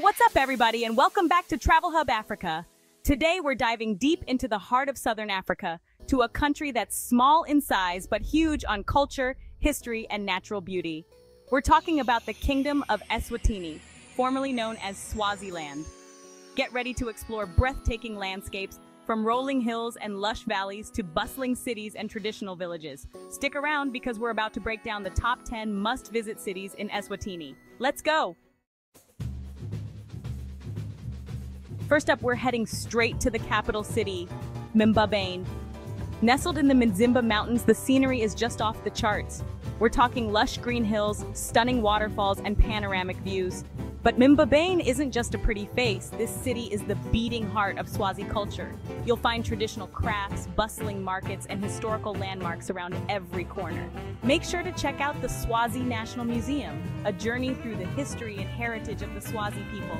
What's up, everybody, and welcome back to Travel Hub Africa. Today, we're diving deep into the heart of Southern Africa, to a country that's small in size but huge on culture, history, and natural beauty. We're talking about the Kingdom of Eswatini, formerly known as Swaziland. Get ready to explore breathtaking landscapes from rolling hills and lush valleys to bustling cities and traditional villages. Stick around because we're about to break down the top 10 must-visit cities in Eswatini. Let's go! First up, we're heading straight to the capital city, Mbabane. Nestled in the Mzimba Mountains, the scenery is just off the charts. We're talking lush green hills, stunning waterfalls, and panoramic views. But Mbabane isn't just a pretty face, this city is the beating heart of Swazi culture. You'll find traditional crafts, bustling markets, and historical landmarks around every corner. Make sure to check out the Swazi National Museum, a journey through the history and heritage of the Swazi people.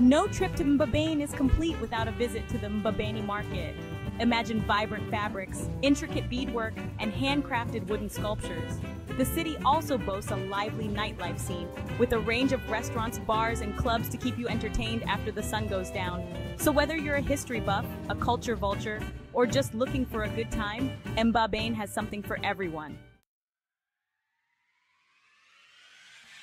No trip to Mbabane is complete without a visit to the Mbabane market. Imagine vibrant fabrics, intricate beadwork, and handcrafted wooden sculptures. The city also boasts a lively nightlife scene, with a range of restaurants, bars, and clubs to keep you entertained after the sun goes down. So whether you're a history buff, a culture vulture, or just looking for a good time, Mbabane has something for everyone.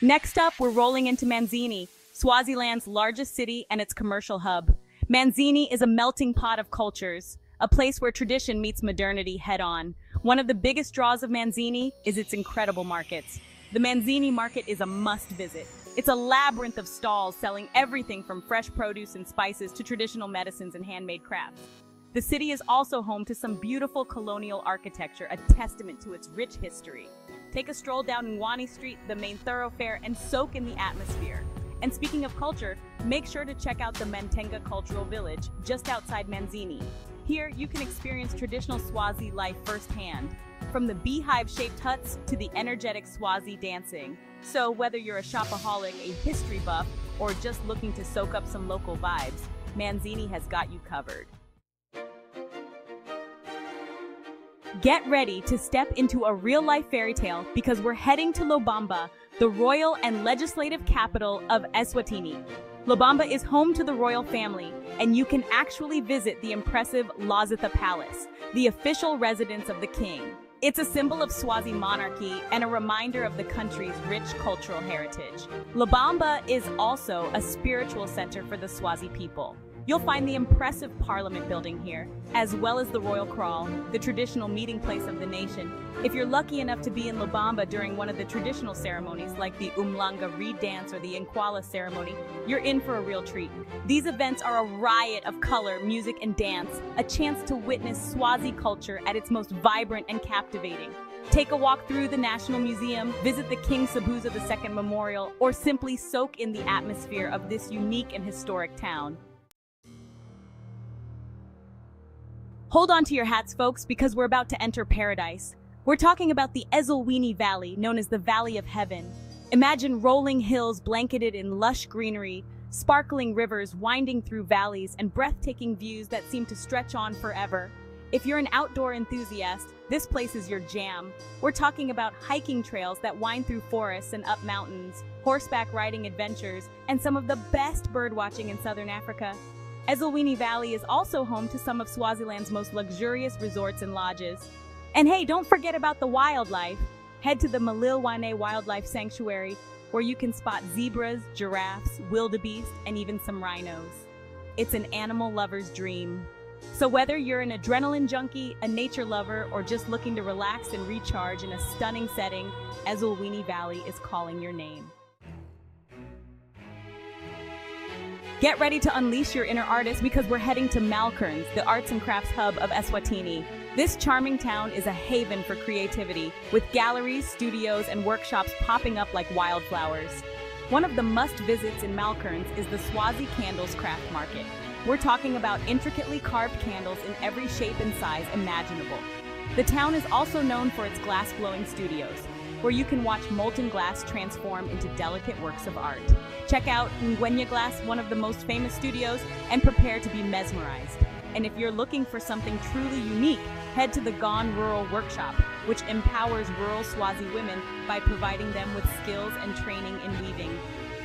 Next up, we're rolling into Manzini, Swaziland's largest city and its commercial hub. Manzini is a melting pot of cultures, a place where tradition meets modernity head-on. One of the biggest draws of Manzini is its incredible markets. The Manzini market is a must-visit. It's a labyrinth of stalls selling everything from fresh produce and spices to traditional medicines and handmade crafts. The city is also home to some beautiful colonial architecture, a testament to its rich history. Take a stroll down Ngwane Street, the main thoroughfare, and soak in the atmosphere. And speaking of culture, make sure to check out the Mantenga Cultural Village, just outside Manzini. Here, you can experience traditional Swazi life firsthand, from the beehive-shaped huts to the energetic Swazi dancing. So whether you're a shopaholic, a history buff, or just looking to soak up some local vibes, Manzini has got you covered. Get ready to step into a real-life fairy tale because we're heading to Lobamba, the royal and legislative capital of Eswatini. Lobamba is home to the royal family, and you can actually visit the impressive Lozitha Palace, the official residence of the king. It's a symbol of Swazi monarchy and a reminder of the country's rich cultural heritage. Lobamba is also a spiritual center for the Swazi people. You'll find the impressive Parliament building here, as well as the Royal Kraal, the traditional meeting place of the nation. If you're lucky enough to be in Lobamba during one of the traditional ceremonies, like the Umhlanga Reed Dance or the Incwala ceremony, you're in for a real treat. These events are a riot of color, music, and dance, a chance to witness Swazi culture at its most vibrant and captivating. Take a walk through the National Museum, visit the King Sobhuza II Memorial, or simply soak in the atmosphere of this unique and historic town. Hold on to your hats, folks, because we're about to enter paradise. We're talking about the Ezulwini Valley, known as the Valley of Heaven. Imagine rolling hills blanketed in lush greenery, sparkling rivers winding through valleys, and breathtaking views that seem to stretch on forever. If you're an outdoor enthusiast, this place is your jam. We're talking about hiking trails that wind through forests and up mountains, horseback riding adventures, and some of the best birdwatching in southern Africa. Ezulwini Valley is also home to some of Swaziland's most luxurious resorts and lodges. And hey, don't forget about the wildlife. Head to the Mlilwane Wildlife Sanctuary, where you can spot zebras, giraffes, wildebeest, and even some rhinos. It's an animal lover's dream. So whether you're an adrenaline junkie, a nature lover, or just looking to relax and recharge in a stunning setting, Ezulwini Valley is calling your name. Get ready to unleash your inner artist because we're heading to Malkerns, the arts and crafts hub of Eswatini. This charming town is a haven for creativity, with galleries, studios, and workshops popping up like wildflowers. One of the must-visits in Malkerns is the Swazi Candles Craft Market. We're talking about intricately carved candles in every shape and size imaginable. The town is also known for its glass-blowing studios, where you can watch molten glass transform into delicate works of art. Check out Ngwenya Glass, one of the most famous studios, and prepare to be mesmerized. And if you're looking for something truly unique, head to the Gone Rural Workshop, which empowers rural Swazi women by providing them with skills and training in weaving.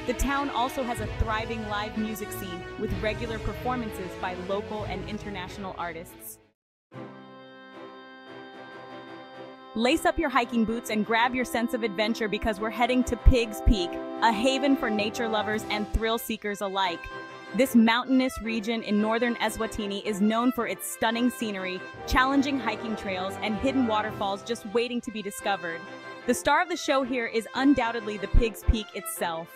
The town also has a thriving live music scene with regular performances by local and international artists. Lace up your hiking boots and grab your sense of adventure because we're heading to Pigs Peak, a haven for nature lovers and thrill seekers alike. This mountainous region in northern Eswatini is known for its stunning scenery, challenging hiking trails, and hidden waterfalls just waiting to be discovered. The star of the show here is undoubtedly the Pigs Peak itself.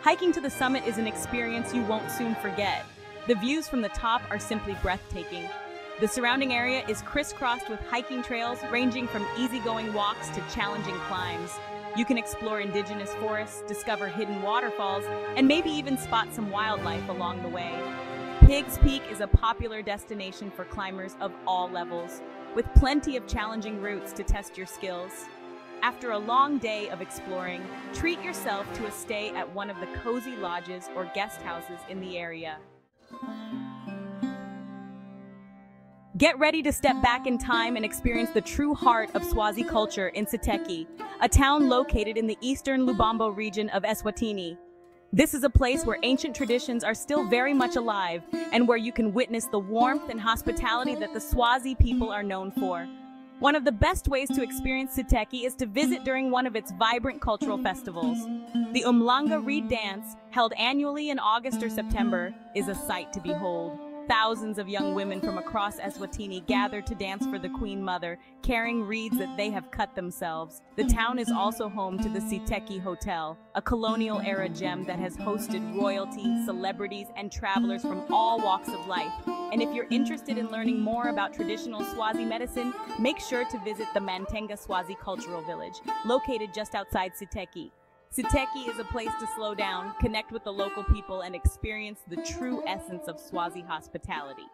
Hiking to the summit is an experience you won't soon forget. The views from the top are simply breathtaking, the surrounding area is crisscrossed with hiking trails ranging from easygoing walks to challenging climbs. You can explore indigenous forests, discover hidden waterfalls, and maybe even spot some wildlife along the way. Pigs Peak is a popular destination for climbers of all levels, with plenty of challenging routes to test your skills. After a long day of exploring, treat yourself to a stay at one of the cozy lodges or guest houses in the area. Get ready to step back in time and experience the true heart of Swazi culture in Siteki, a town located in the eastern Lubombo region of Eswatini. This is a place where ancient traditions are still very much alive and where you can witness the warmth and hospitality that the Swazi people are known for. One of the best ways to experience Siteki is to visit during one of its vibrant cultural festivals. The Umhlanga Reed Dance, held annually in August or September, is a sight to behold. Thousands of young women from across Eswatini gather to dance for the Queen Mother, carrying reeds that they have cut themselves. The town is also home to the Siteki Hotel, a colonial-era gem that has hosted royalty, celebrities, and travelers from all walks of life. And if you're interested in learning more about traditional Swazi medicine, make sure to visit the Mantenga Swazi Cultural Village, located just outside Siteki. Siteki is a place to slow down, connect with the local people, and experience the true essence of Swazi hospitality.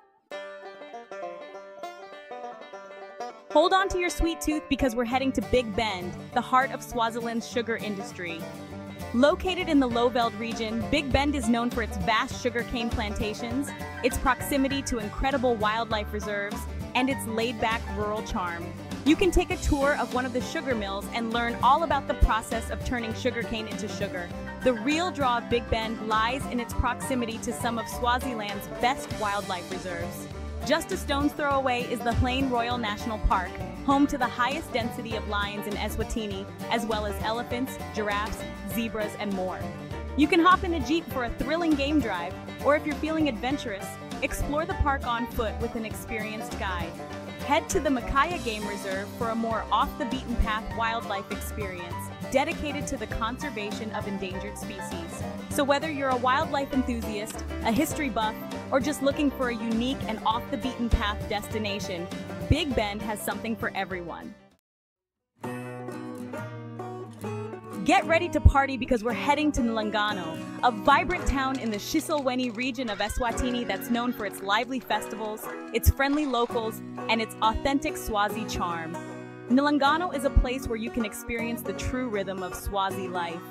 Hold on to your sweet tooth because we're heading to Big Bend, the heart of Swaziland's sugar industry. Located in the Lowveld region, Big Bend is known for its vast sugarcane plantations, its proximity to incredible wildlife reserves, and its laid-back rural charm. You can take a tour of one of the sugar mills and learn all about the process of turning sugarcane into sugar. The real draw of Big Bend lies in its proximity to some of Swaziland's best wildlife reserves. Just a stone's throw away is the Hlane Royal National Park, home to the highest density of lions in Eswatini, as well as elephants, giraffes, zebras, and more. You can hop in a Jeep for a thrilling game drive, or if you're feeling adventurous, explore the park on foot with an experienced guide. Head to the Mkhaya Game Reserve for a more off-the-beaten-path wildlife experience dedicated to the conservation of endangered species. So whether you're a wildlife enthusiast, a history buff, or just looking for a unique and off-the-beaten-path destination, Big Bend has something for everyone. Get ready to party because we're heading to Nhlangano, a vibrant town in the Shiselweni region of Eswatini that's known for its lively festivals, its friendly locals, and its authentic Swazi charm. Nhlangano is a place where you can experience the true rhythm of Swazi life.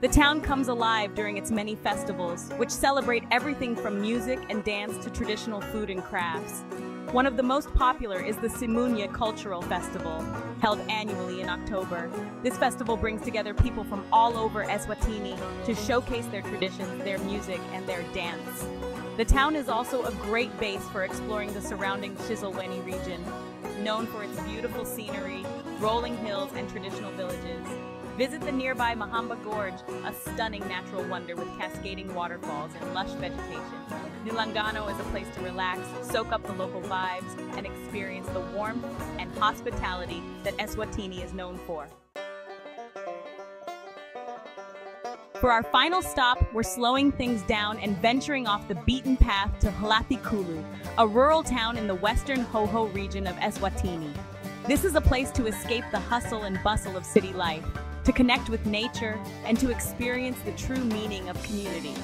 The town comes alive during its many festivals, which celebrate everything from music and dance to traditional food and crafts. One of the most popular is the Simunya Cultural Festival, held annually in October. This festival brings together people from all over Eswatini to showcase their traditions, their music, and their dance. The town is also a great base for exploring the surrounding Shiselweni region, known for its beautiful scenery, rolling hills, and traditional villages. Visit the nearby Mahamba Gorge, a stunning natural wonder with cascading waterfalls and lush vegetation. Nhlangano is a place to relax, soak up the local vibes, and experience the warmth and hospitality that Eswatini is known for. For our final stop, we're slowing things down and venturing off the beaten path to Hlatikulu, a rural town in the western Hhohho region of Eswatini. This is a place to escape the hustle and bustle of city life, to connect with nature, and to experience the true meaning of community.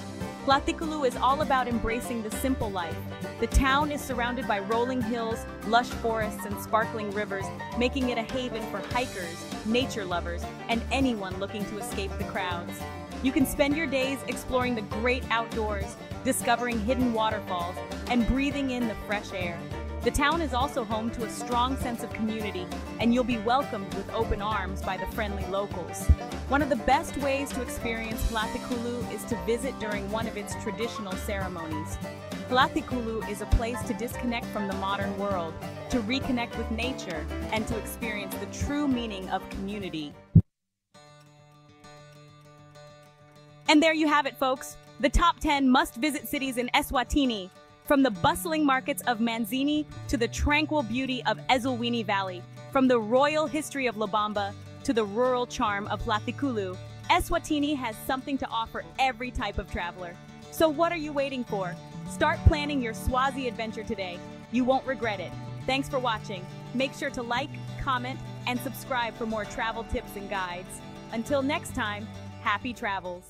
Hlatikulu is all about embracing the simple life. The town is surrounded by rolling hills, lush forests, and sparkling rivers, making it a haven for hikers, nature lovers, and anyone looking to escape the crowds. You can spend your days exploring the great outdoors, discovering hidden waterfalls, and breathing in the fresh air. The town is also home to a strong sense of community, and you'll be welcomed with open arms by the friendly locals. One of the best ways to experience Hlathikulu is to visit during one of its traditional ceremonies. Hlathikulu is a place to disconnect from the modern world, to reconnect with nature, and to experience the true meaning of community. And there you have it, folks. The top 10 must-visit cities in Eswatini. From the bustling markets of Manzini to the tranquil beauty of Ezulwini Valley, from the royal history of Lobamba to the rural charm of Hlathikulu, Eswatini has something to offer every type of traveler. So what are you waiting for? Start planning your Swazi adventure today. You won't regret it. Thanks for watching. Make sure to like, comment, and subscribe for more travel tips and guides. Until next time, happy travels.